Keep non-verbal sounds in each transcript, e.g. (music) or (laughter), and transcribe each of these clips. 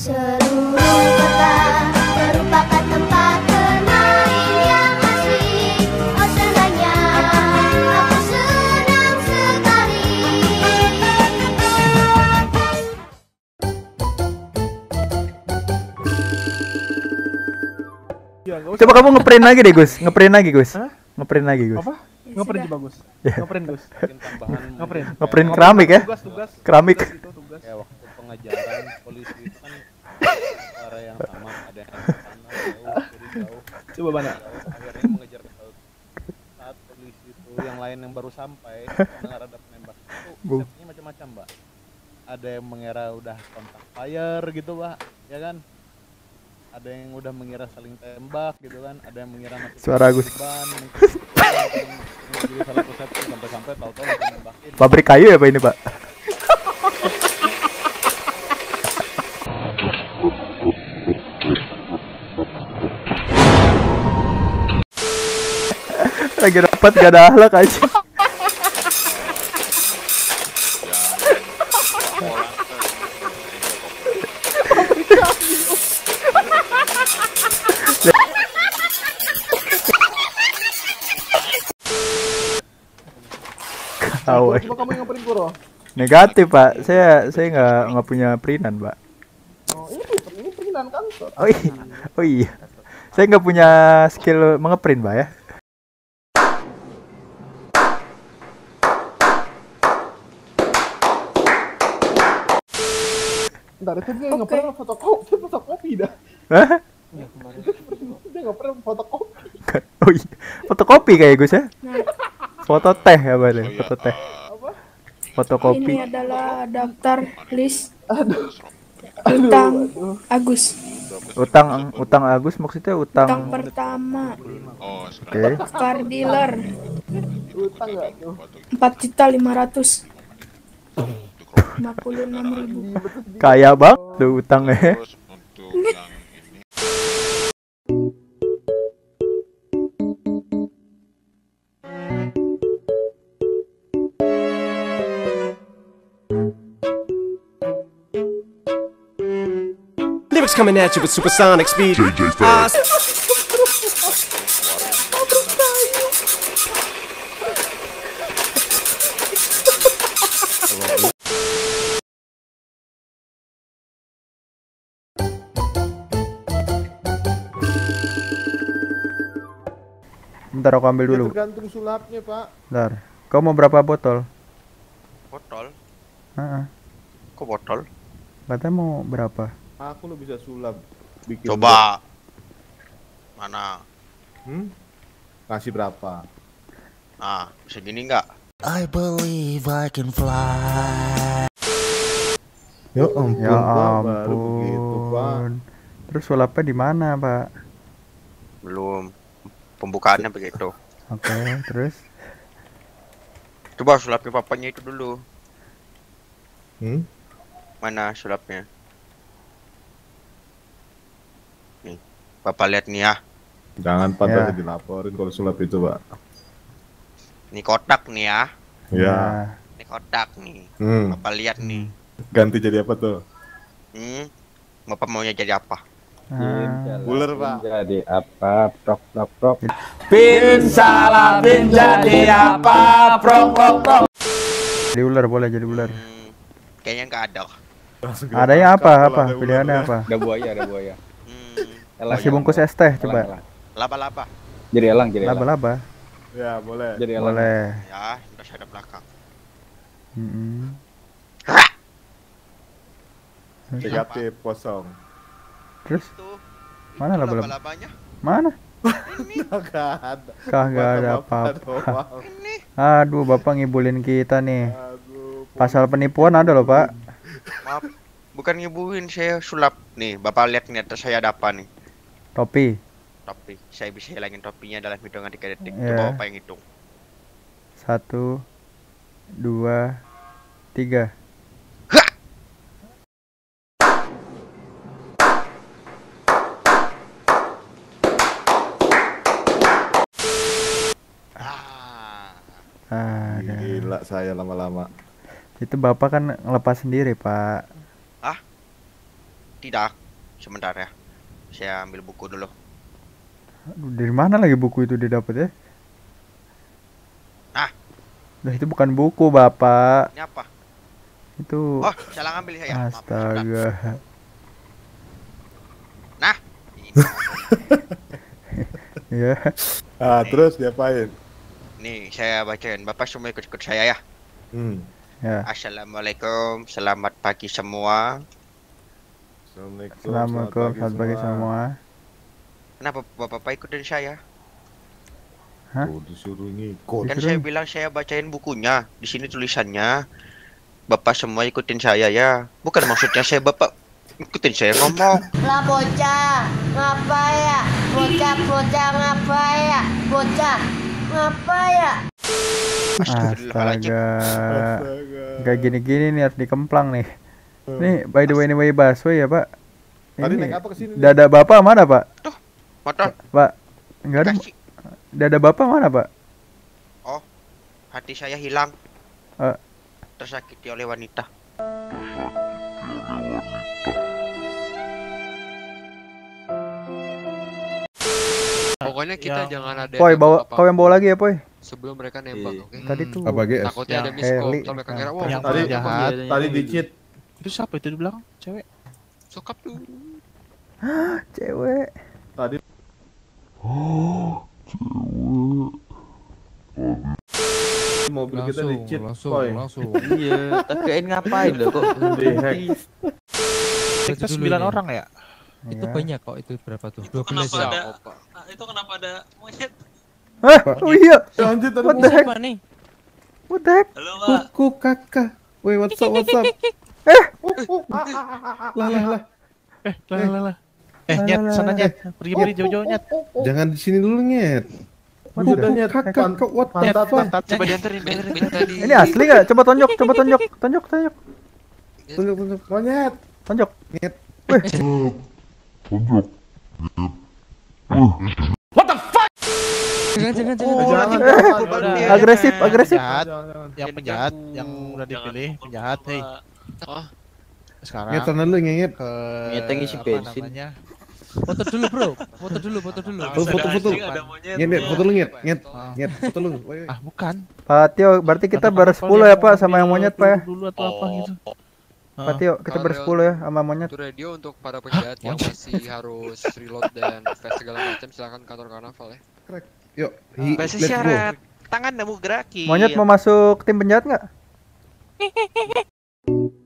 Seluruh kota merupakan tempat bermain yang asik Oh senangnya aku senang sekali Ya, nggak usah. Coba kamu ngeprint lagi deh Gus, ngeprint lagi Gus, ngeprint lagi Gus. Apa? Ngeprint juga bagus. (laughs) Ya. Ngeprint Gus. Ngeprint. Ngeprint keramik ya, Tugas, tugas. keramik. Tugas itu tugas. kayak waktu pengajaran polisi itu yang sama ada yang ke sana jauh kiri jauh. Coba mana? jauh akhirnya mengejar ke saat, polisi itu yang lain yang baru sampai dengar ada penembak. Itu konsepnya macam-macam mbak. Ada yang mengira udah kontak fire gitu mbak ya kan? Ada yang udah mengira saling tembak gitu kan? Ada yang mengira masuk Suara Agus. ban mungkin jadi salah persepsi sampai-sampai tahu-tahu langsung nembakin. Pabrik kayu ya Pak ini Pak? Lagi rapat gak ada ahlak aja. Kau, Coba kamu yang Kuro. negatif Pak. Saya saya nggak nggak punya printan Pak. Oh, ini ini printan kantor. Oh iya, oh iya. Saya nggak punya skill mengeprint Pak ya. Ntar itu dia ngeprint fotokopi, fotokopi dah. Hah? Dia ngeprint fotokopi. Kan- (laughs) Oh iya, fotokopi kayak Gus ya? Foto teh apa nih? Foto teh. Apa? Fotokopi. Ini adalah daftar list Aduh. utang Agus. Utang utang Agus maksudnya Utang utang. pertama Oke. car dealer Utang enggak tuh? empat juta lima ratus lima puluh enam ribu. Kaya bang tuh utangnya. Terus untuk yang ini Lyrics coming at you with supersonic speed. Uh, Bentar aku ambil Ya, dulu. tergantung sulapnya, Pak. Bentar. Kau mau berapa botol? botol. Heeh. Kok botol? Katanya mau berapa? Aku lo bisa sulap bikin. Coba. Mana? Hmm? Kasih berapa? Nah, bisa gini nggak? I believe I can fly. Ya ampun, Ya Pak, baru begitu, Pak. ampun. Terus sulapnya di mana, Pak? Belum. Pembukaannya begitu. Oke, terus Coba sulapnya papanya itu dulu. Hmm? Mana sulapnya? Nih, Bapak lihat nih ya. Jangan Pak, Ya. dilaporin kalau sulap itu, Pak. Ini kotak nih ya. Ya. Ini kotak nih. Hmm. Bapak lihat nih. Ganti jadi apa tuh? Hmm. Bapak maunya jadi apa? Ular, Pak. jadi apa prok prok prok jadi ular boleh jadi ular. Hmm. Kayaknya nggak ada. Adanya apa? Apa? Pilihannya apa? ada buaya ada buaya Hmm. elang, Masih bungkus es teh Elang, coba. Laba-laba. jadi elang jadi Laba-laba. Ya, boleh. jadi elang Boleh. Ya, udah saya ada belakang. Mm-mm. Negatif kosong. Terus Tuh. Mana itu laba-laba? Laba-labanya. mana? (laughs) Enggak ada. Kagak ada apa-apa. Ini. Aduh, Bapak ngibulin kita nih. Aduh, Pasal penipuan ada loh, Pak. Maaf. Bukan ngibuin saya sulap. Nih, Bapak lihat nih atas saya ada apa nih? Topi. Topi. Saya bisa hilangin topinya dalam hitungan 3 detik. Ya. Coba Bapak yang hitung. Satu, dua, tiga. Ada. Gila saya lama-lama. Itu Bapak kan ngelepas sendiri, Pak. Tidak. Sebentar ya. Saya ambil buku dulu. Aduh, dari mana lagi buku itu dia dapat ya? Ah. Nah, itu bukan buku, Bapak. Ini apa? Itu Oh, salah ngambil saya. Maaf, sebentar. astaga. Nah. Ini. (laughs) (laughs) Ya. Ah, terus diapain? Nih, saya bacain. Bapak semua ikut-ikut saya ya. Hmm. Ya. Assalamualaikum, selamat pagi semua. Assalamualaikum. Assalamualaikum, selamat pagi semua. Kenapa bapak-bapak ikutin saya? Tuh, disuruh ngikut. Kan saya bilang saya bacain bukunya. Di sini tulisannya. Bapak semua ikutin saya ya. Bukan maksudnya saya bapak ikutin saya ngomong. Lah bocah, ngapa ya? Bocah, bocah ngapa ya? Bocah, ngapa ya? Astagfirullahaladzim. Astaga. Kayak gini-gini nih harus dikemplang nih. Nih, by the way ini way busway ya, Pak. Tadi Ini naik apa ke sini? dada Bapak mana, Pak? Motor. Pak, enggak ada. Kasih. Dada Bapak mana, Pak? Oh, hati saya hilang. Eh. Tersakiti oleh wanita. Pokoknya kita jangan ada Poi, yang bawa nembak kau yang bawa lagi ya, Poi. sebelum mereka nembak, oke? Tadi tuh Apa GS? Takutnya ada Yang miss call, Heli. kalau mereka Nah, kira wah yang Tadi jahat. tadi di cheat. Itu siapa itu di belakang? Cewek. sokap tuh. cewek. Tadi mobil kita di cheat. langsung, Boy. langsung. (laughs) Iya, kirain ngapain loh kok. Di hack. Kita dulu 9 ini. orang ya? Itu Iya. banyak kok itu berapa tuh? 12 ya. Itu kenapa ada monyet? Hah? Oh iya. Lanjut tadi What the heck? nih? What the heck? Halo, Pak. Kuku kakak. Woi, what's up, what's up? (laughs) Eh, Lah, lah, lah. Eh, lah lah lah. Eh, nyet, sana nyet. Pergi pergi jauh-jauh nyet. Jangan di sini dulu, Nyet. Udah nyet. Kakak, kok what the fuck? Coba dianterin, dianterin tadi. ini asli nggak? Coba tonjok, coba tonjok, tonjok, tonjok, tonjok, Tunjuk, tunjuk. Monyet. tonjok. Nyet. Wih, Jangan, jangan, jangan. Oh, jangan, jangan, jangan. agresif, agresif. Penjahat, jangan. yang penjahat, yang udah dipilih, penjahat, hei. Oh, Sekarang sana dulu, Nyet. ke Nyet yang isi bensin. Foto dulu, Bro. Foto dulu, foto dulu. Foto, foto, Nyet, foto lu. Nyet, Ah. Nyet, foto lu. Woi. Ah, bukan. Pak Tio, berarti kita bersepuluh kapal ya yang Pak sama yang monyet Pak ya. dulu atau apa gitu. Pak Tio, kita bersepuluh ya sama monyet. itu radio untuk para penjahat (laughs) yang masih harus reload dan fast segala macam silakan kantor karnaval ya. Yuk, hi- Bahasa let's go. syarat. Tangan kamu gerakin. Monyet mau masuk tim penjahat nggak? (laughs)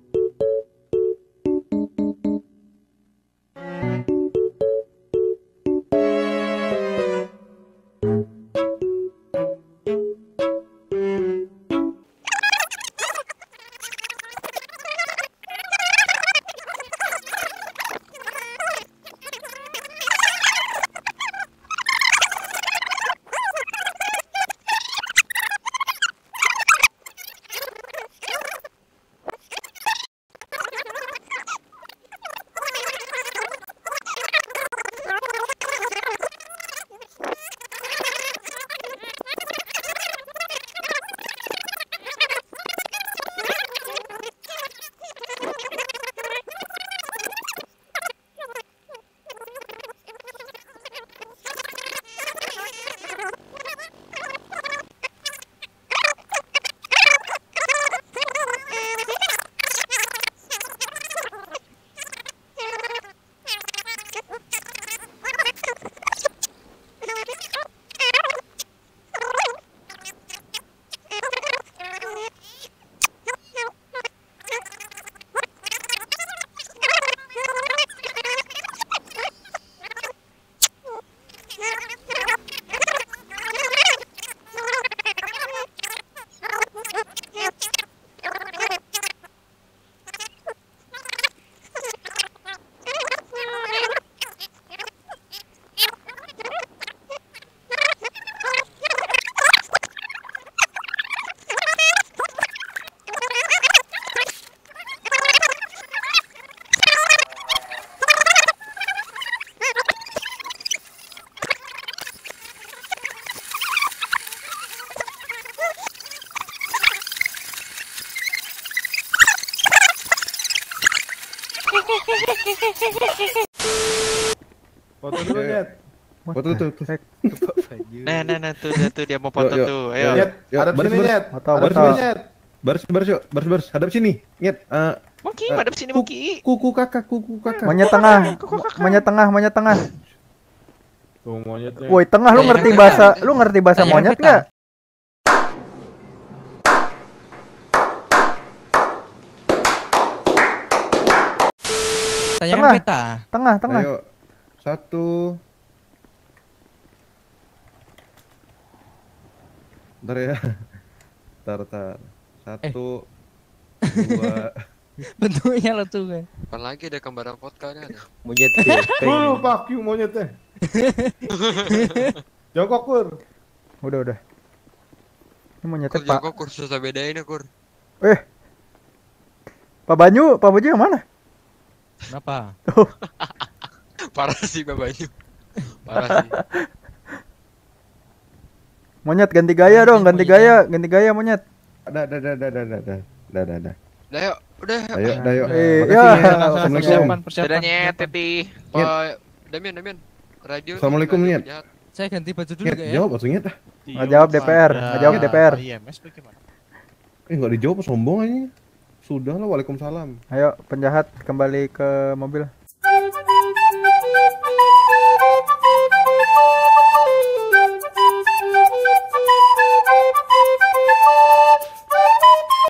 Foto dulu nyet. Foto tuh. tuh. Nah, nah, nah, tuh, dia tuh dia mau foto tuh. Ayo. Hadap baris, sini nyet. Foto, Hadap foto. Baris baris yuk, baris baris. Hadap sini. Nyet. Monkey, Eh, madep sini Monkey. kuku kakak, kuku kakak. Monyet tengah, monyet tengah, monyet tengah. Tuh monyetnya. Woi, tengah lu ngerti bahasa, lu ngerti bahasa monyet peta. Tanyakan Tengah. peta. Tengah, tengah. Ayo. Satu. Bentar ya. Bentar, bentar. Satu. Dua. (laughs) Bentuknya lo tuh kan. Kapan lagi ada kembaran vodka ada. Monyet Lu fuck you monyetnya. Jongkok kur. Udah, udah. Ini monyetnya Pak. jongkok kur susah bedain ya kur. Eh. Pak Banyu, Pak Banyu yang mana? Kenapa? (laughs) Parah sih babanya. Parah sih. Monyet ganti gaya dong, ganti gaya, ganti gaya monyet. Ada, ada, ada, ada, ada, ada. Ada, ada, ada. Udah yuk, udah. Ayo, udah yuk. Eh, Makasih ya. Assalamualaikum. Persiapan. Dadah nyet, Teti. Pak Damian, Damian. Radio. Assalamualaikum, Nyet. Saya ganti baju dulu Nyet, gak ya? jawab langsung nyet ah. Nggak jawab DPR, nggak jawab DPR. IMS bagaimana? Eh, nggak dijawab sombong aja. Sudah lah, waalaikumsalam. Ayo penjahat kembali ke mobil.